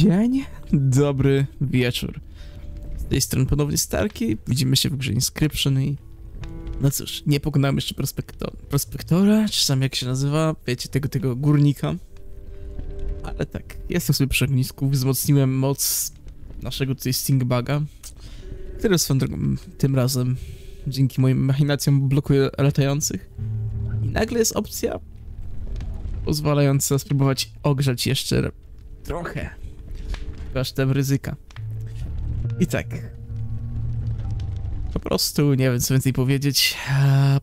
Dzień dobry wieczór. Z tej strony ponownie Starki, widzimy się w grze Inscription i... No cóż, nie pokonałem jeszcze prospekto prospektora, czy sam jak się nazywa, wiecie, tego, tego górnika. Ale tak, jestem sobie przy ognisku, wzmocniłem moc naszego tutaj Stingbaga, który swoją drogą tym razem, dzięki moim machinacjom, blokuje latających. I nagle jest opcja pozwalająca spróbować ogrzać jeszcze trochę kosztem ryzyka. I tak. Po prostu nie wiem co więcej powiedzieć. Eee,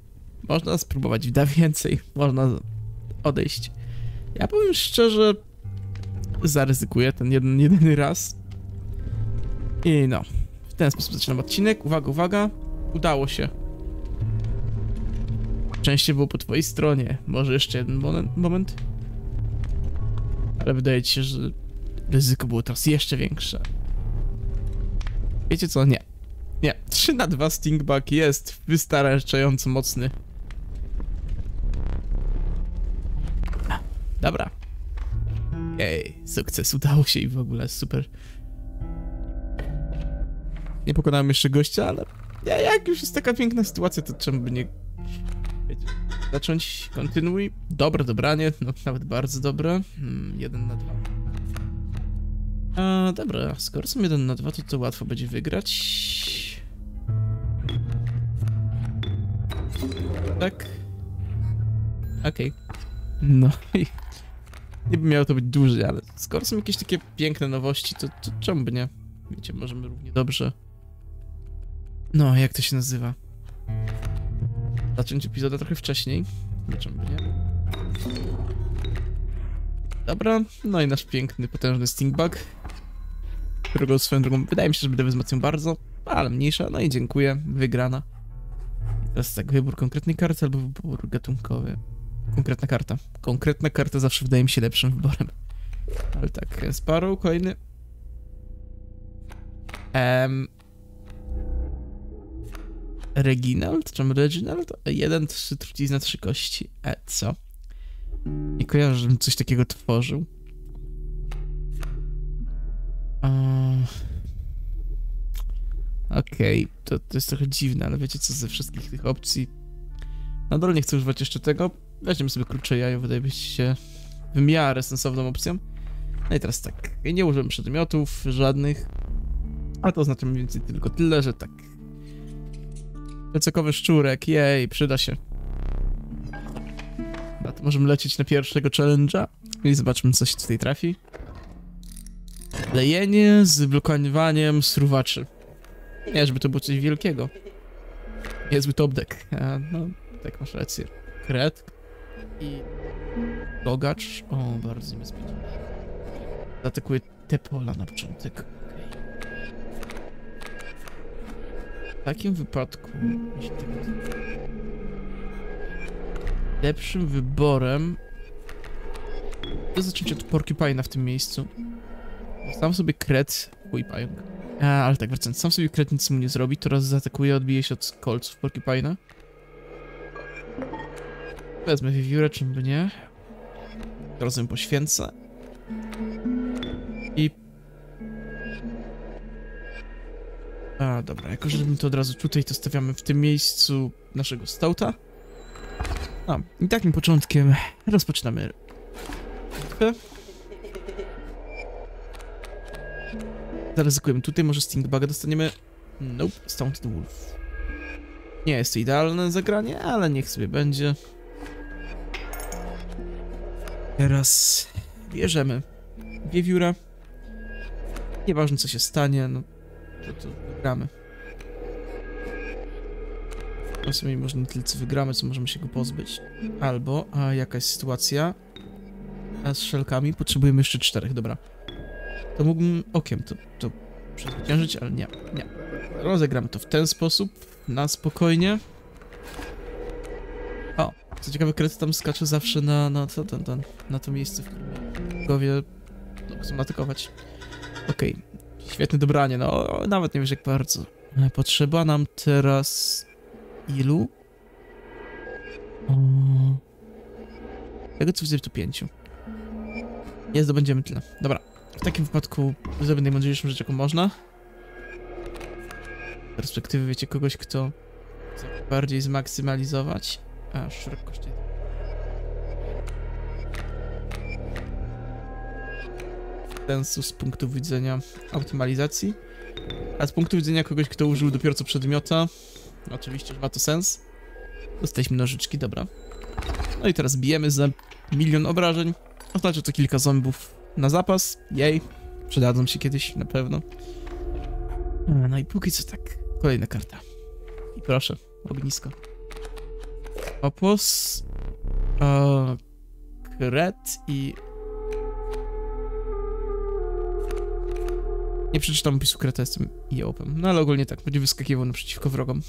Można spróbować da więcej, można odejść. Ja powiem szczerze, zaryzykuję ten jeden, jedyny raz. I no, w ten sposób zaczynam odcinek. Uwaga, uwaga, udało się. Szczęście było po twojej stronie. Może jeszcze jeden moment, moment. Ale wydaje ci się, że ryzyko było teraz jeszcze większe. Wiecie co? Nie. Nie. 3 na 2 Stingbug jest wystarczająco mocny. Dobra. Ej, sukces, udało się i w ogóle super. Nie pokonałem jeszcze gościa, ale ja, jak już jest taka piękna sytuacja, to czemu by nie... Wiecie, zacząć, kontynuuj. Dobre dobranie, no nawet bardzo dobre. Hmm, 1 na 2. A, dobra, skoro są 1 na 2, to to łatwo będzie wygrać. Tak. Okej. No i... Nie by miało to być dłużej, ale skoro są jakieś takie piękne nowości, to, to czemu by nie? Wiecie, możemy równie dobrze... No, jak to się nazywa? Zacząć epizodę trochę wcześniej. Dlaczego by nie? Dobra, no i nasz piękny, potężny Stingbug, którego swoją drogą wydaje mi się, że będę wzmacniał bardzo, ale mniejsza, no i dziękuję, wygrana. I teraz tak, wybór konkretnej karty albo wybór gatunkowy. Konkretna karta. Konkretna karta zawsze wydaje mi się lepszym wyborem. Ale tak, Sparrow, kolejny. Um, Reginald, czemu Reginald? Jeden, trzy trucizna, trzy kości. E, co? Nie kojarzę, żebym coś takiego tworzył. Eee, Okej, okay. to, to jest trochę dziwne, ale wiecie co, ze wszystkich tych opcji... Nadal nie chcę używać jeszcze tego. Weźmiemy sobie krótsze jajo, wydaje mi się w miarę sensowną opcją. No i teraz tak, nie użyłem przedmiotów żadnych, a to oznacza mniej więcej tylko tyle, że tak... Plecakowy szczurek, jej, przyda się. Dobra, to możemy lecieć na pierwszego challenge'a i zobaczmy, co się tutaj trafi. Lejenie z blokowaniem sruwaczy. Nie, żeby to było coś wielkiego. Niezły top deck. A, no, tak masz rację. Kret i Logacz. O, bardzo niebezpiecznie. Zaatakuje te pola na początek. W takim wypadku... tego- Lepszym wyborem to zacząć od Porcupine'a w tym miejscu. Sam sobie kret... Uj, pająk. A, ale tak wracając, sam sobie kret nic mu nie zrobi, to raz zaatakuje, odbije się od kolców Porcupine'a. Wezmę wiewiórę, czym by nie. Teraz ją poświęcę. I... A, dobra, jako że robimy to od razu tutaj, to stawiamy w tym miejscu naszego stouta. A, i takim początkiem rozpoczynamy Zaryzykujemy tutaj, może Stingbuga dostaniemy. Nope, the Wolf. Nie jest to idealne zagranie, ale niech sobie będzie. Teraz bierzemy wiewióra. Nieważne co się stanie, no to, to wygramy. W sumie może nie tyle co wygramy, co możemy się go pozbyć. Albo, a jakaś sytuacja. A z szelkami potrzebujemy jeszcze czterech, dobra. To mógłbym okiem to, to przezwyciężyć, ale nie, nie. Rozegramy to w ten sposób, na spokojnie. O, co ciekawe, kret tam skacze zawsze na, na, co, ten, ten, na to miejsce, w którym gowie chcą atakować. Okej, świetne dobranie, no nawet nie wiesz jak bardzo. Potrzeba nam teraz... Ilu? O... Tego co widzę tu pięciu. Nie zdobędziemy tyle. Dobra. W takim wypadku zrobię najmądrzejszą rzecz, jaką można. Z perspektywy, wiecie, kogoś, kto chce bardziej zmaksymalizować. A, kosztuje. sensu z punktu widzenia optymalizacji. A z punktu widzenia kogoś, kto użył dopiero co przedmiota, oczywiście, że ma to sens. Dostaliśmy nożyczki, dobra. No i teraz bijemy za milion obrażeń. Oznacza to kilka zombów na zapas. Jej, przydadzą się kiedyś, na pewno. A, No i póki co tak, kolejna karta. I proszę, ognisko. Opos, o, kret i... Nie przeczytam opisu kreta, jestem jełopem. No ale ogólnie tak, będzie wyskakiwał naprzeciwko wrogom.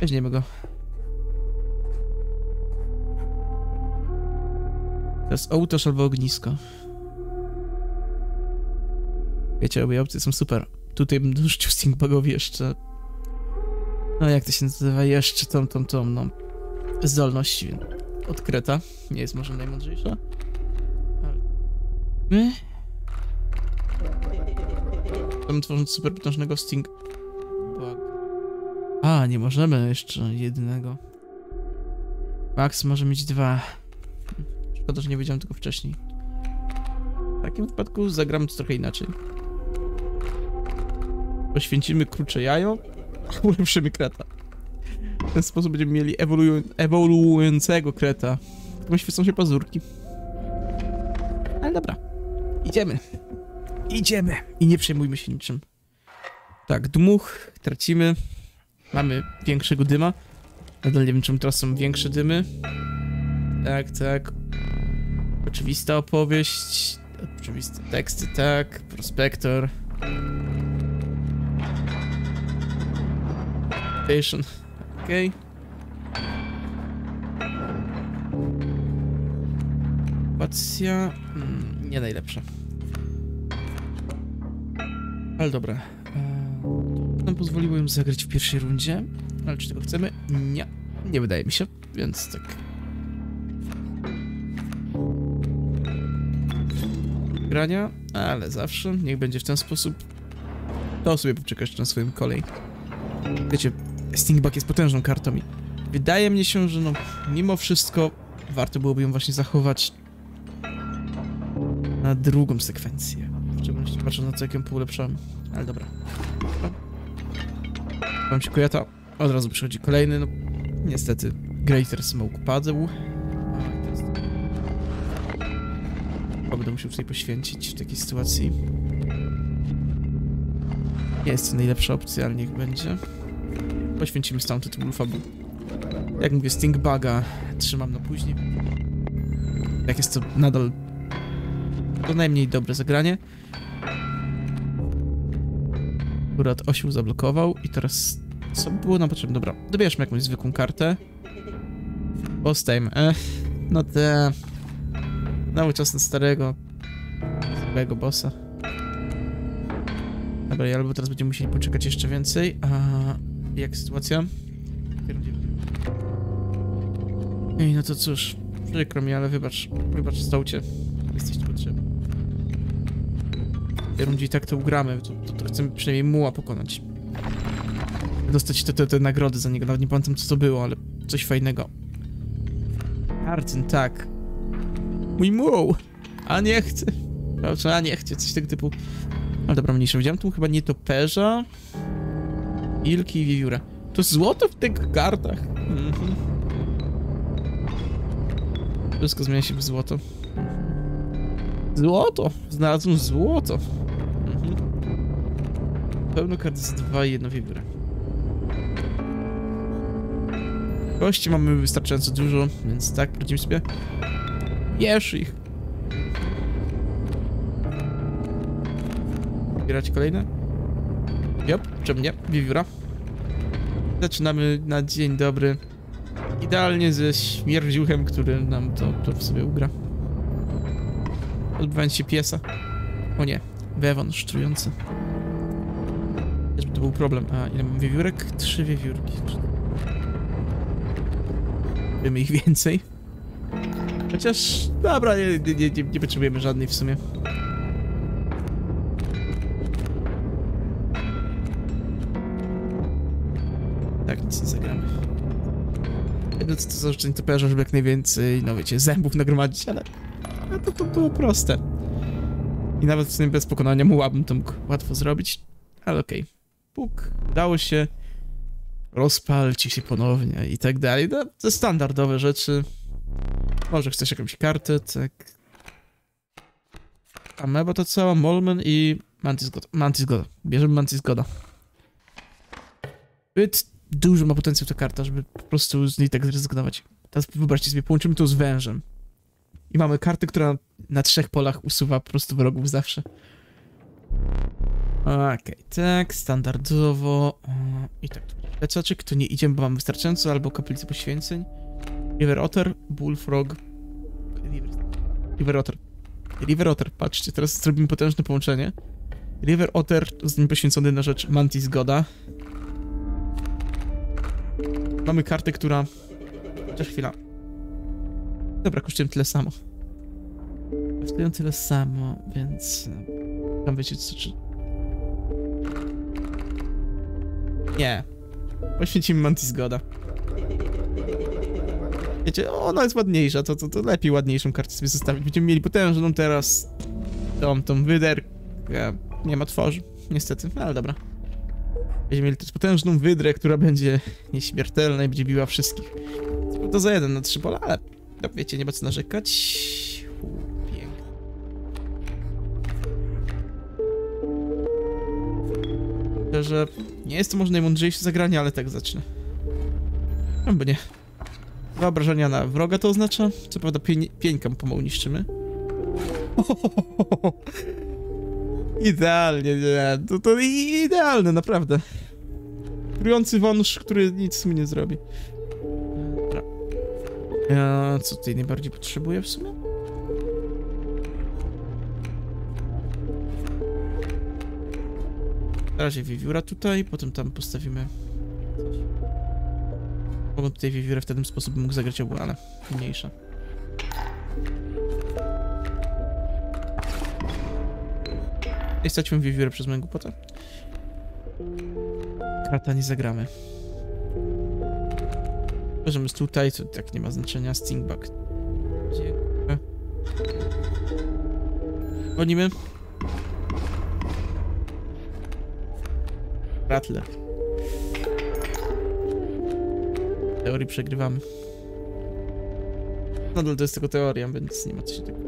Weźmiemy go. Teraz ołtarz albo ognisko. Wiecie, obie opcje są super. Tutaj bym dorzucił Stingbugowi jeszcze... No jak to się nazywa? Jeszcze tą, tą, tą, no... Zdolność od Kreta. Nie jest może najmądrzejsza. My? Chcemy tworzyć super potężnego Sting... A, nie możemy jeszcze jednego. Max może mieć dwa. Szkoda, że nie wiedziałem tego wcześniej. W takim wypadku zagramy to trochę inaczej. Poświęcimy krucze jajo, a ulepszymy kreta. W ten sposób będziemy mieli ewoluują ewoluującego kreta. Któremu świecą się pazurki. Ale dobra. Idziemy. Idziemy. I nie przejmujmy się niczym. Tak, dmuch tracimy. Mamy większego dyma. Nadal nie wiem, czemu teraz są większe dymy. Tak, tak. Oczywista opowieść. Oczywiste teksty, tak. Prospektor. Station. Okej. Pacja. Mm, nie najlepsza. Ale dobra. Eee, nam pozwoliło im zagrać w pierwszej rundzie. Ale czy tego chcemy? Nie. Nie wydaje mi się, więc tak. Grania, ale zawsze, niech będzie w ten sposób. To sobie poczekasz na swoim kolej. Wiecie, Stingbug jest potężną kartą i wydaje mi się, że no, mimo wszystko warto byłoby ją właśnie zachować na drugą sekwencję. W szczególności patrząc na to, jak ją poulepszałem. Ale dobra. Wam się kujata. Od razu przychodzi kolejny, no niestety Greater Smoke padł. Chyba będę musiał tutaj poświęcić w takiej sytuacji. Nie jest to najlepsza opcja, ale niech będzie. Poświęcimy Stunted Wolfa, bo jak mówię, Stingbuga trzymam na później. Jak jest to nadal to najmniej dobre zagranie. Akurat osił zablokował i teraz co było nam potrzebne? Dobra, dobierzmy jakąś zwykłą kartę. Boss time, eh, no te... Cały czas na starego... Złego bossa. Dobra, albo teraz będziemy musieli poczekać jeszcze więcej, a... Jak sytuacja? Ej, no to cóż, przykro mi, ale wybacz, wybacz stołcie. Jesteś tu potrzebny. Rundzie tak to ugramy, to, to, to chcemy przynajmniej muła pokonać. Dostać te, te, te nagrody za niego, nawet nie pamiętam co to było, ale coś fajnego. Artyn, tak. Mój muł! A nie chcę. Znaczy, a nie chcę, coś tego typu. Ale dobra, mniejsza. Widziałem tu chyba nietoperza. Ilki i wiewióra. To złoto w tych kartach. Mhm. Wszystko zmienia się w złoto. Złoto! Znalazłem złoto. Mhm. Pełno kart z dwa i jedno wiewióra. Kości mamy wystarczająco dużo, więc tak, poradzimy sobie. Jesz ich. Zbierać kolejne? Jop, czemu nie? Wiewióra. Zaczynamy na dzień dobry. Idealnie ze śmierdziuchem, który nam to, to w sobie ugra. Odbywając się piesa. O nie, Wewon sztrujący. Też by to był problem. A ile mam wiewiórek? Trzy wiewiórki. Wiemy ich więcej. Chociaż, dobra, nie, nie, nie, nie potrzebujemy żadnej w sumie. To za życzenie toperza, żeby jak najwięcej, no wiecie, zębów nagromadzić, ale to, to było proste. I nawet w sumie bez pokonania muła bym to mógł łatwo zrobić, ale okej. Puk, udało się, rozpalcie się ponownie i tak dalej. No, to standardowe rzeczy. Może chcesz jakąś kartę, tak. Ameba to cała, Molmen i Mantis Goda. Mantis Goda. Bierzemy Mantis Goda. Zbyt duży ma potencjał ta karta, żeby po prostu z niej tak zrezygnować. Teraz wyobraźcie sobie, połączymy to z wężem. I mamy kartę, która na trzech polach usuwa po prostu wrogów zawsze. Okej, tak, standardowo. I tak, plecaczek, to nie idziemy, bo mamy wystarczająco, albo kaplica poświęceń. River Otter, Bullfrog. River, River Otter. River Otter, patrzcie, teraz zrobimy potężne połączenie. River Otter z nim poświęcony na rzecz Mantis Goda. Mamy kartę, która... Chociaż chwila. Dobra, kosztują tyle samo. Kosztują tyle samo, więc... e, Tam wiecie co, czy... Nie. Poświęcimy Mantis Goda. Wiecie, ona jest ładniejsza, to, to, to lepiej ładniejszą kartę sobie zostawić. Będziemy mieli potężną teraz tą, tą wyderkę. Nie ma tworzy, niestety, ale dobra. Będziemy mieli też potężną wydrę, która będzie nieśmiertelna i będzie biła wszystkich. To za jeden na trzy pola, ale no, wiecie, nie ma co narzekać. Pięknie. Że nie jest to może najmądrzejsze zagranie, ale tak zacznę. No bo nie. Dwa obrażenia na wroga to oznacza. Co prawda pień, pieńka mu pomału niszczymy. Idealnie, nie. To, to idealne, naprawdę. Trujący wąż, który nic mi nie zrobi. Dobra. A co tutaj najbardziej potrzebuję w sumie? Na razie wiewióra tutaj, potem tam postawimy coś. Mogę tutaj wiewiórę w ten sposób mógł zagrać obu, ale mniejsza. Straciłem wiewiórę przez moją głupotę. Krata nie zagramy. Możemy tutaj, to tak nie ma znaczenia. Stingback. Dziękuję. Gonimy. Rattler. W teorii przegrywamy. Nadal to jest tylko teoria, więc nie ma co się tego.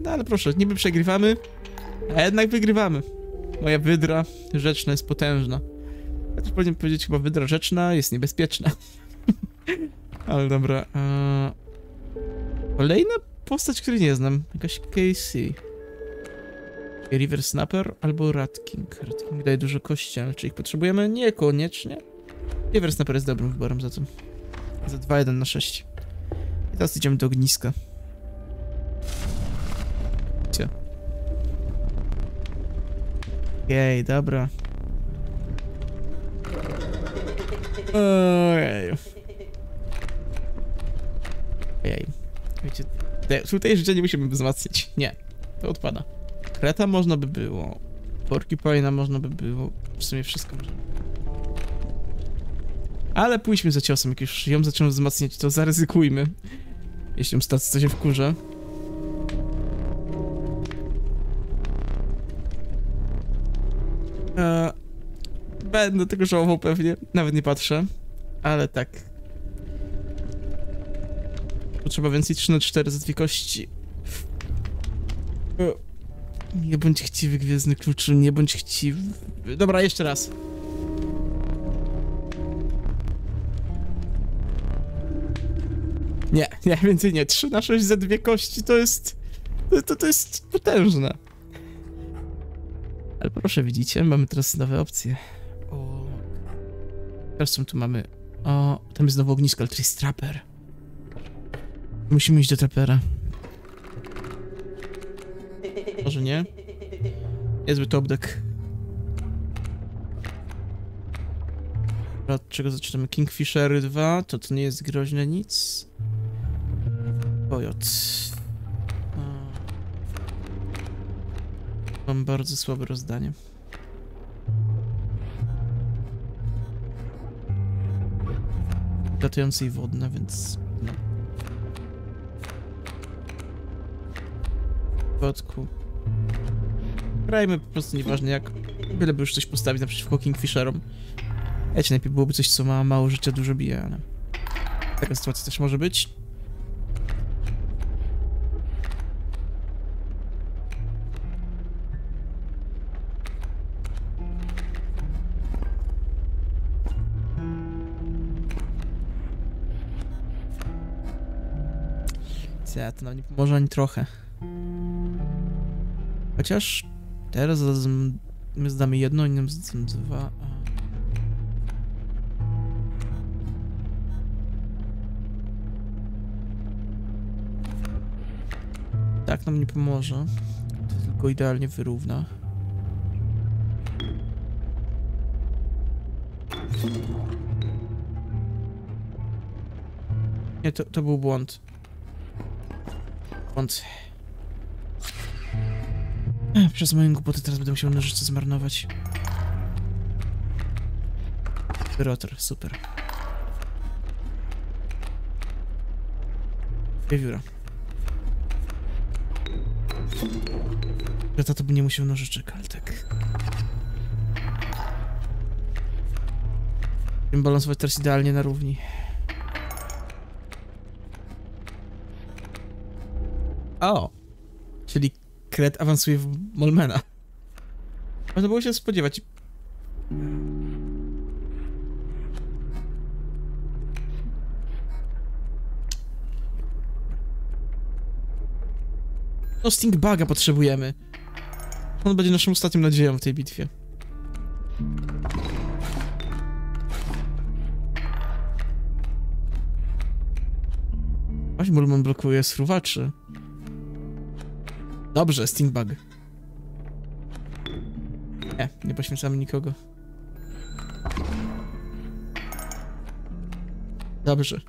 No ale proszę, niby przegrywamy, a jednak wygrywamy. Moja wydra rzeczna jest potężna. Ja też powinien powiedzieć, chyba wydra rzeczna jest niebezpieczna. ale dobra. Eee... Kolejna postać, której nie znam. Jakaś Casey. River Snapper albo Rat King. Rat King daje dużo kości, ale czy ich potrzebujemy? Niekoniecznie. River Snapper jest dobrym wyborem za to. Za 2-1 na 6. I teraz idziemy do ogniska. Jej, dobra. Ojej. Ojej. Wiecie, te, tutaj życia nie musimy wzmacniać. Nie, to odpada. Kreta można by było. Porcupina można by było. W sumie wszystko można. Ale pójdźmy za ciosem, jak już ją zaczną wzmacniać, to zaryzykujmy. Jeśli ją stac to się wkurzę. Będę tego żałował pewnie, nawet nie patrzę. Ale tak. Potrzeba więcej 3 na 4 za dwie kości. Nie bądź chciwy, Gwiezdny Kluczu, nie bądź chciwy. Dobra, jeszcze raz. Nie, nie, więcej nie. 3 na 6 za dwie kości to jest... To, to jest potężne. Ale proszę, widzicie, mamy teraz nowe opcje. Teraz co tu mamy? O, tam jest znowu ognisko, ale to jest trapper. Musimy iść do trapera. Może nie? Niezły deck. Dobra, Od czego zaczynamy? Kingfisher 2, to to nie jest groźne nic. Pojot. Mam bardzo słabe rozdanie. Latające i wodne, więc no. W przypadku. Grajmy po prostu nieważne jak. Byleby już coś postawić naprzeciwko Kingfisherom. Wiecie, najpierw byłoby coś, co ma mało życia, dużo bije, ale... Taka sytuacja też może być. To nam nie pomoże ani trochę. Chociaż teraz my zdamy jedno, innym zdamy dwa. Tak nam nie pomoże. To tylko idealnie wyrówna. Nie, to, to był błąd. Błąd. Przez moją głupotę teraz będę musiał nożyce zmarnować. Rotor, super. Wiewióra. Ja to by nie musiał nożyczek, ale tak. Będziemy balansować teraz idealnie na równi. O! Czyli Kret awansuje w Molmena. Można było się spodziewać. No Stingbaga potrzebujemy. On będzie naszą ostatnią nadzieją w tej bitwie. Właśnie Mulman blokuje sfruwaczy. Dobrze, Stingbug. Nie, nie poświęcamy nikogo. Dobrze.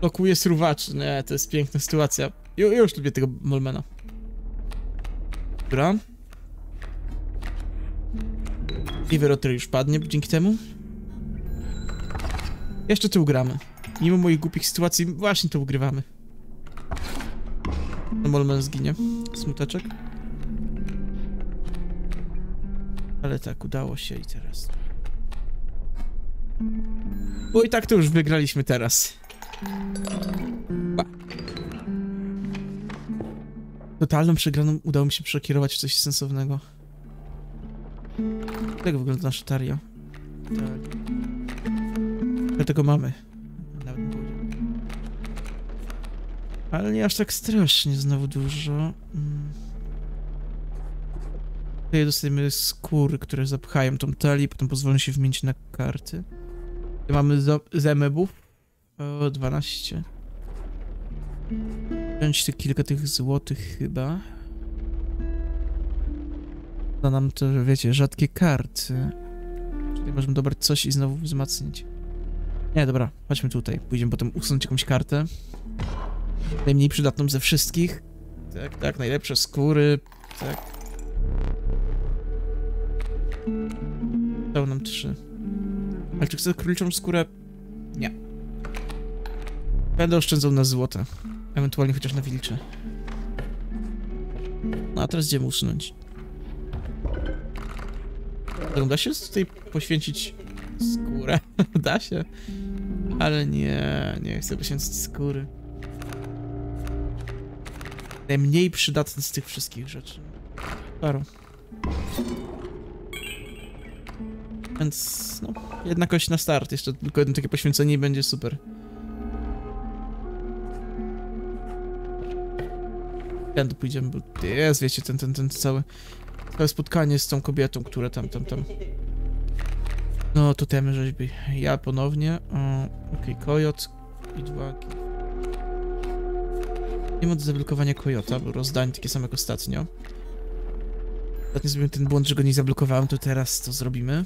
Blokuje sruwaczy. Nie, to jest piękna sytuacja. Ju, już lubię tego Molmena. Dobra. Rotter już padnie dzięki temu. Jeszcze to ugramy. Mimo moich głupich sytuacji właśnie to ugrywamy. No Molmen zginie. Smuteczek. Ale tak, udało się i teraz. Bo i tak to już wygraliśmy teraz. Ba. Totalną przegraną udało mi się przekierować w coś sensownego. Tak wygląda nasza taria. Tak. Dlatego mamy. Ale nie aż tak strasznie, znowu dużo. Mm. Tutaj dostajemy skóry, które zapchają tą talię, potem pozwolą się wymienić na karty. Tutaj mamy zemebów. O, 12. Wziąć te kilka tych złotych chyba. Da nam to, wiecie, rzadkie karty. Tutaj możemy dobrać coś i znowu wzmacnić. Nie, dobra, chodźmy tutaj. Pójdziemy potem usunąć jakąś kartę. Najmniej przydatną ze wszystkich. Tak, tak, najlepsze skóry. Tak. Dał nam trzy. Ale czy chcę króliczą skórę? Nie. Będę oszczędzał na złote. Ewentualnie chociaż na wilcze. No a teraz idziemy usunąć. To Da się tutaj poświęcić skórę? da się. Ale nie, nie chcę poświęcić skóry. Najmniej przydatny z tych wszystkich rzeczy. Paru. Więc, no, jedna kość na start. Jeszcze tylko jedno takie poświęcenie i będzie super. Tędy pójdziemy, bo jest, wiecie, ten, ten, ten cały... Całe spotkanie z tą kobietą, która tam, tam, tam... No, to temy rzeźby. Ja ponownie. Okej, okay, kojot i dwa... Nie ma do zablokowania kojota, bo rozdań takie same jak ostatnio. Ostatnio zrobiłem ten błąd, że go nie zablokowałem, to teraz to zrobimy.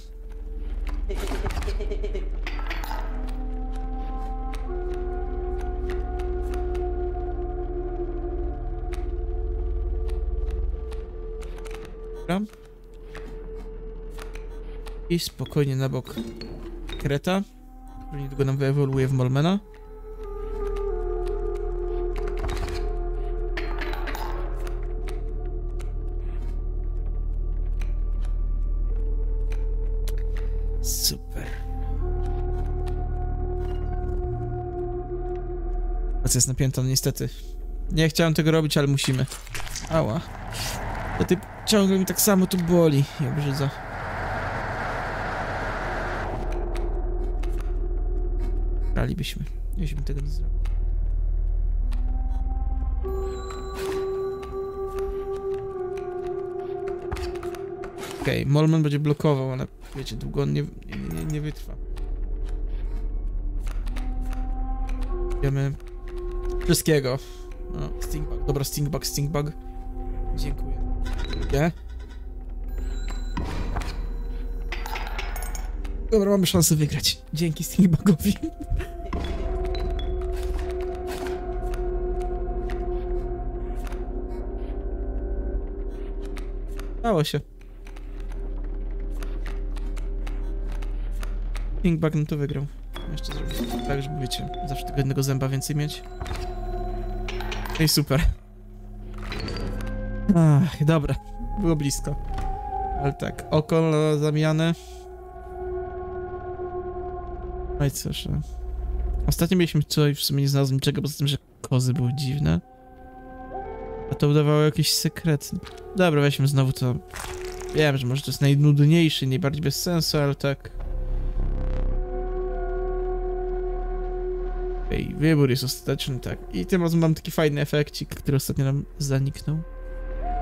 I spokojnie na bok Kreta, niedługo nam wyewoluuje w Molmena. Praca jest napięta, niestety. Nie chciałem tego robić, ale musimy. Ała. To ty ciągle mi tak samo tu boli i obrzydza. Bralibyśmy, jeśli tego nie zrobił. Okej, okay, Molman będzie blokował, ale wiecie, długo on nie, nie, nie, nie wytrwa. Wiemy wszystkiego. O, Stingbug, dobra, Stingbug, Stingbug. Dziękuję. Nie? Dobra, mamy szansę wygrać. Dzięki Stingbugowi. Dało się. Stingbug no to wygrał. Jeszcze zrobić tak, żeby wiecie, zawsze tego jednego zęba więcej mieć. No i super. Ach, dobra. Było blisko. Ale tak, oko na zamianę. No i cóż. no. Ostatnio mieliśmy coś, w sumie nie znalazłem niczego, poza tym, że kozy były dziwne. A to udawało jakiś sekret. Dobra, weźmy znowu to. Wiem, że może to jest najnudniejszy, najbardziej bez sensu, ale tak. Ej, wybór jest ostateczny, tak. I tym razem mam taki fajny efekcik, który ostatnio nam zaniknął.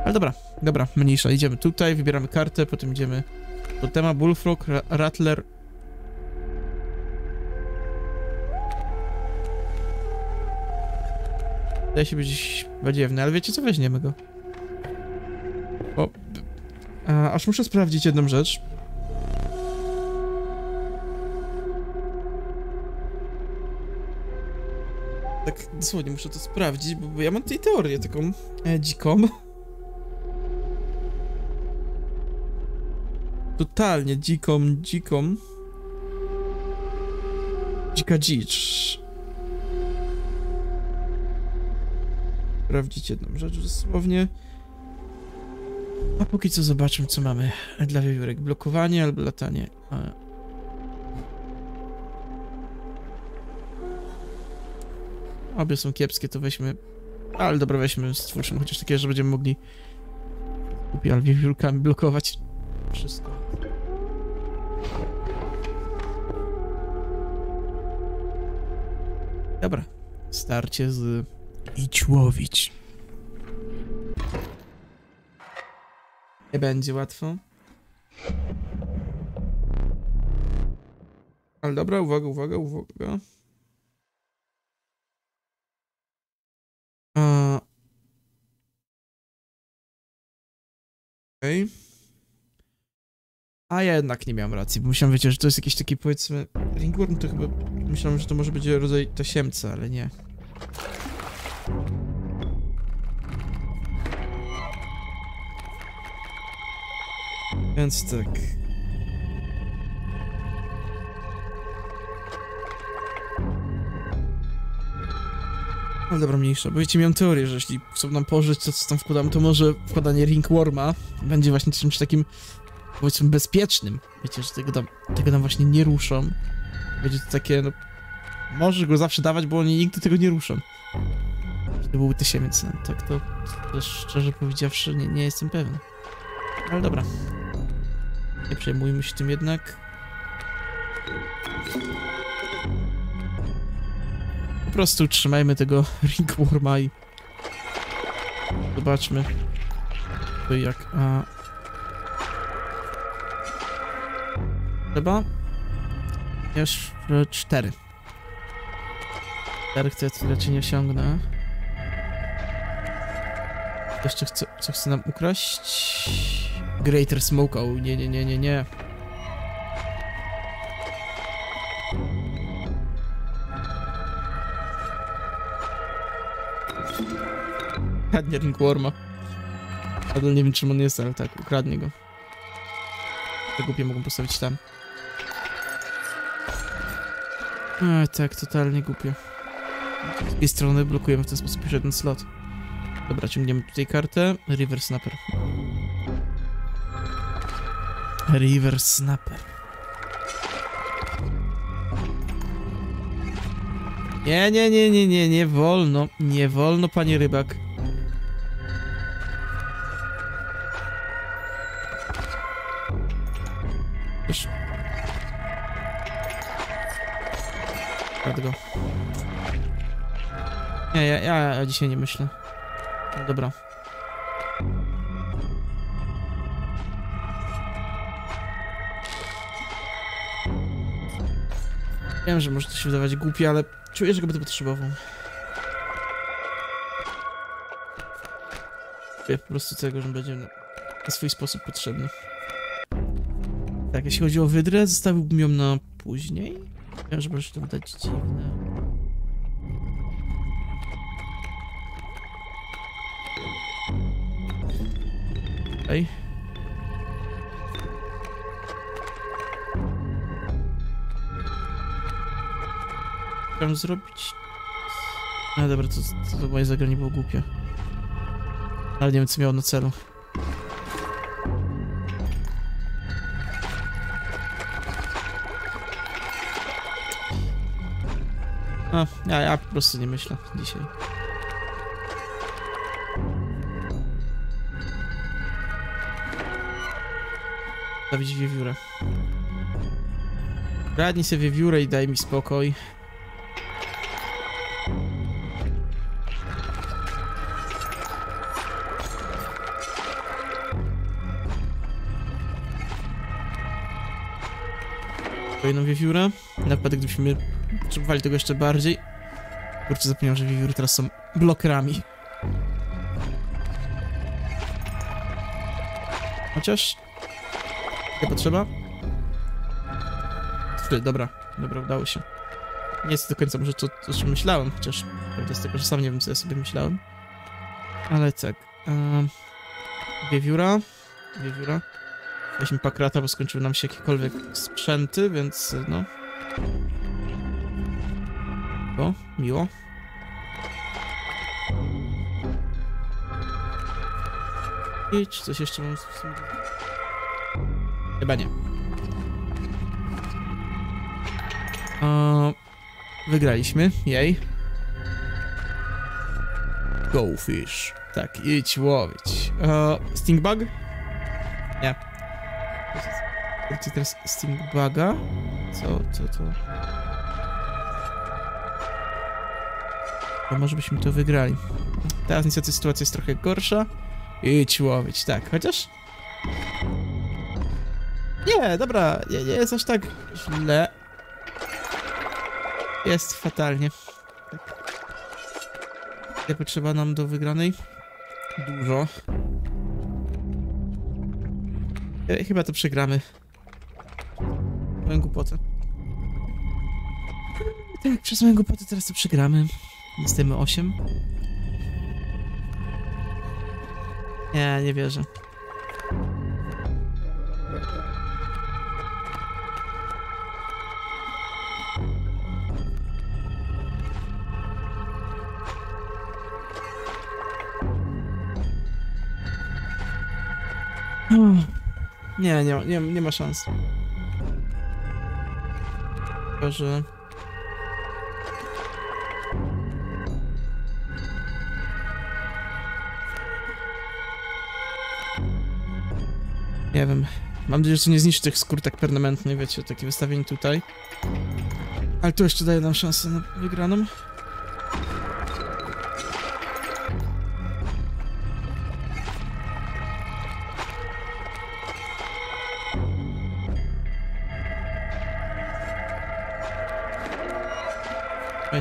Ale dobra, dobra, mniejsza. Idziemy tutaj, wybieramy kartę, potem idziemy do tema Bullfrog, Ra Rattler. Wydaje się być badziewny, ale wiecie co, weźmiemy go. O, a, aż muszę sprawdzić jedną rzecz. Tak dosłownie muszę to sprawdzić, bo, ja mam tej teorię taką e, dziką. Totalnie dziką, dziką. Dzika dzicz. Sprawdzić jedną rzecz dosłownie. A póki co zobaczmy, co mamy dla wiewiórek. Blokowanie albo latanie. A. Obie są kiepskie, to weźmy... Ale dobra, weźmy, stwórzmy chociaż takie, że będziemy mogli... Kupi, ale wiewiórkami blokować wszystko. Dobra. Starcie z... Idź łowić. Nie będzie łatwo. Ale dobra, uwaga, uwaga, uwaga. Okej. Okay. A ja jednak nie miałem racji, bo myślałem, wiecie, że to jest jakiś taki, powiedzmy... Ringworm to chyba... Myślałem, że to może będzie rodzaj tasiemca, ale nie. Więc tak. Ale dobra, mniejsza, bo wiecie, miałem teorię, że jeśli chcą nam pożyć to, co tam wkładamy, to może wkładanie ringworma będzie właśnie czymś takim, powiedzmy, bezpiecznym. Wiecie, że tego tam, tego tam właśnie nie ruszą. Będzie to takie, no... Możesz go zawsze dawać, bo oni nigdy tego nie ruszą. To byłby tysiemiec, no, tak to, to szczerze powiedziawszy nie, nie jestem pewien. Ale dobra. Nie przejmujmy się tym jednak. Prostu trzymajmy tego ringworma i zobaczmy to jak a... Chyba już cztery. Cztery chcę, raczej nie osiągnę. Jeszcze chce, co chce nam ukraść? Greater Smoke, o nie, nie, nie, nie, nie. Chętnie Ringworma. Ale nie wiem czym on jest, ale tak, ukradnie go. Te głupie mogą postawić tam. Ej, tak, totalnie głupie. Z drugiej strony blokujemy w ten sposób już jeden slot. Dobra, ciągniemy tutaj kartę. River Snapper. River Snapper. Nie, nie, nie, nie, nie, nie wolno. Nie wolno, panie rybak. Nie, ja, ja, ja dzisiaj nie myślę. No dobra. Wiem, że może to się wydawać głupie, ale czuję, że go będę potrzebował. Czuję po prostu tego, że będzie na, swój sposób potrzebny. Tak, jeśli chodzi o wydrę, zostawiłbym ją na później. Wiem, że się to wydać dziwne. Ej. Chciałem zrobić... No dobra, to, to, to moje zagranie było głupie. Ale nie wiem, co miało na celu. A, ja, ja po prostu nie myślę dzisiaj. Stawić wiewiórę. Radnij sobie wiewiórę i daj mi spokój. Kolejną wiewiórę. Na wypadek gdybyśmy potrzebowali tego jeszcze bardziej. Kurczę, zapomniałem, że wiewióry teraz są blokerami. Chociaż... Nie potrzeba? Trzy, dobra. Dobra, udało się. Nie jest do końca może to, to, co myślałem, chociaż prawda jest tego, że sam nie wiem, co ja sobie myślałem. Ale tak. Um, wiewióra. Wiewióra. Weźmy pakrata, bo skończyły nam się jakiekolwiek sprzęty, więc no. O, miło. I czy coś jeszcze mam w sumie? Chyba nie. O, wygraliśmy, jej. Go fish. Tak, idź łowić. O, stingbug? Nie. Chcę teraz stingbuga? Co, co, co? Bo może byśmy to wygrali. Teraz niestety sytuacja jest trochę gorsza. Idź łowić, tak, chociaż... Nie, dobra, nie, nie jest aż tak źle. Jest fatalnie. Tak. Ile potrzeba nam do wygranej? Dużo. E, chyba to przegramy. Moją głupotę. Tak, przez moją głupotę teraz to przegramy. Dostajemy 8. Nie, nie wierzę. Nie, nie, nie, nie ma szans. Tylko, że... Nie wiem. Mam nadzieję, że to nie zniszczy tych skór tak permanentnie, wiecie, takie wystawienie tutaj. Ale to jeszcze daje nam szansę na wygraną.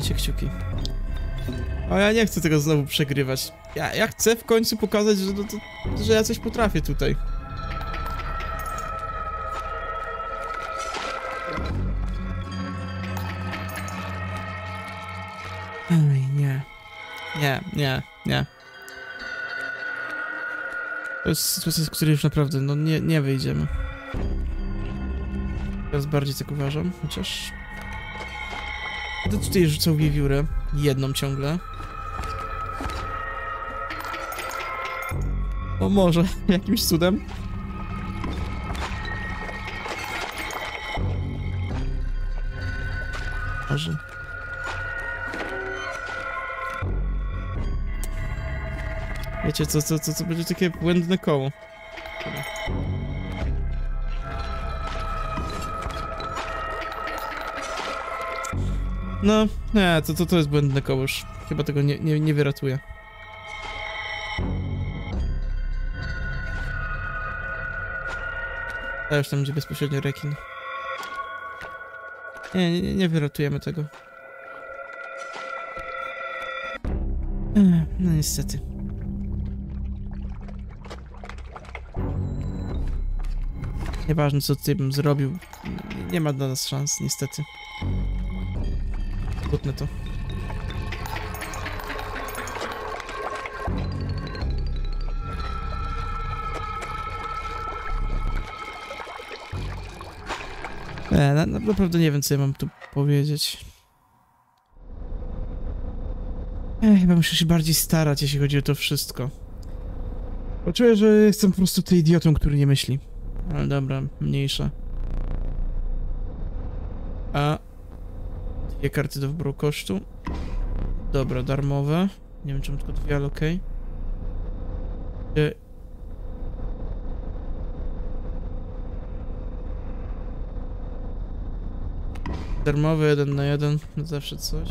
Trzymajcie kciuki. O, ja nie chcę tego znowu przegrywać. Ja, ja chcę w końcu pokazać, że, no że ja coś potrafię tutaj. Ej, nie. Nie, nie, nie. To jest sytuacja, z której już naprawdę, no nie, nie wyjdziemy. Teraz bardziej tak uważam, chociaż... Będę tutaj rzucał wiewiórę. Jedną ciągle. O może, jakimś cudem. Może. Wiecie co, co, co, co będzie takie błędne koło. No, nie, to, to, to jest błędne już. Chyba tego nie, nie, nie wyratuje. A już tam będzie bezpośrednio rekin. Nie, nie, nie, wyratujemy tego. Ech, No niestety. Nieważne co tutaj bym zrobił, nie ma dla nas szans, niestety. Kutnę to. Nie, na, na, naprawdę nie wiem, co ja mam tu powiedzieć. Ech, chyba muszę się bardziej starać, jeśli chodzi o to wszystko. Poczuję, że jestem po prostu tym idiotą, który nie myśli. Ale dobra, mniejsza. A... Dwie karty do wyboru kosztu. Dobra, darmowe. Nie wiem, czemu tylko dwie, ale okej. Okay. Darmowy jeden na jeden, zawsze coś.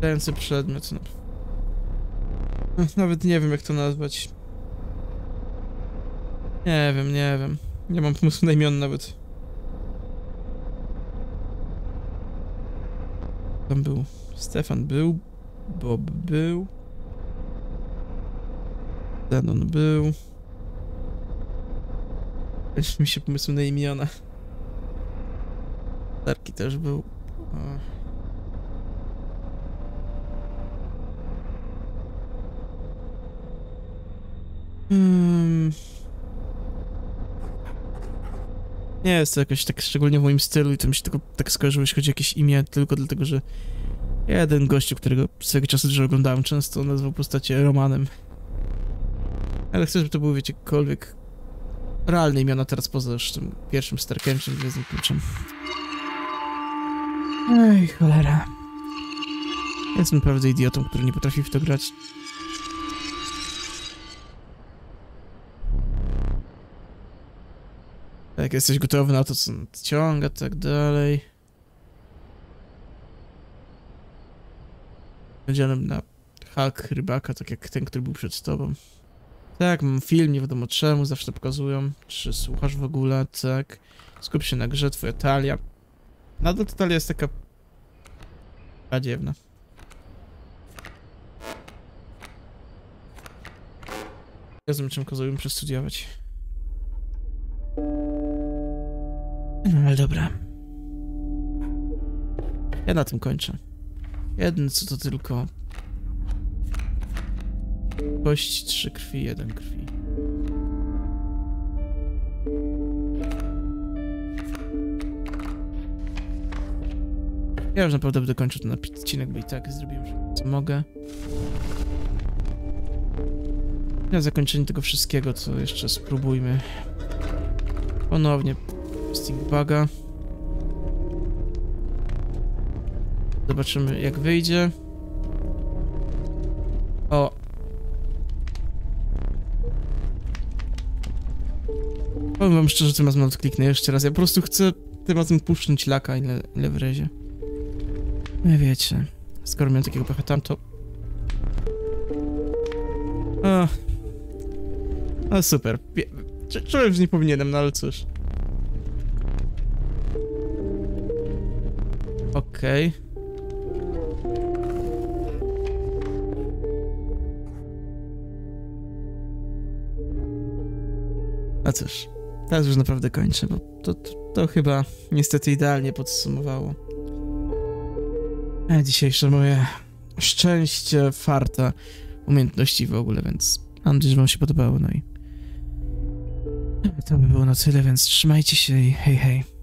Dający przedmiot, no. Ech, Nawet nie wiem jak to nazwać. Nie wiem, nie wiem. Nie mam pomysłu na imion nawet. Tam był. Stefan był. Bob był. Zenon był. Już mi się pomysł na imiona. Darki też był. O. Hmm. Nie jest to jakoś tak szczególnie w moim stylu i to mi się tylko tak skojarzyło, jeśli chodzi o jakieś imię, tylko dlatego, że jeden gościu, którego swego czasu dużo oglądałem, często nazwał postacie Romanem. Ale chcę, żeby to były, wiecie, jakiekolwiek realne imiona teraz poza już tym pierwszym Starkenczem, Gwiezdnym Kluczem. Ej, cholera. Jestem naprawdę idiotą, który nie potrafi w to grać. Tak, jesteś gotowy na to, co nadciąga, tak dalej. Powiedziałem na hak rybaka, tak jak ten, który był przed tobą. Tak, mam film, nie wiadomo czemu, zawsze to pokazują. Czy słuchasz w ogóle, tak. Skup się na grze, twoja talia. Nadal ta talia jest taka... badziewna. Rozumiem, czym kazują przestudiować. Ale dobra. Ja na tym kończę. Jeden co to tylko... Kość, trzy krwi, jeden krwi. Ja już naprawdę będę kończył ten odcinek, bo i tak zrobiłem co mogę. Na zakończenie tego wszystkiego, co jeszcze spróbujmy. Ponownie Stingbuga. Zobaczymy jak wyjdzie. O! Powiem wam szczerze, tym razem kliknę jeszcze raz. Ja po prostu chcę tym razem puszczać laka, ile, ile wrezie. No wiecie, skoro miałem takiego pecha tam, to... No super. Czułem, że nie powinienem, no ale cóż. Okej. A cóż, teraz już naprawdę kończę, bo to, to, to chyba niestety idealnie podsumowało dzisiejsze moje szczęście, farta, umiejętności w ogóle, więc mam nadzieję, że wam się podobało, no i to by było na tyle, więc trzymajcie się i hej hej.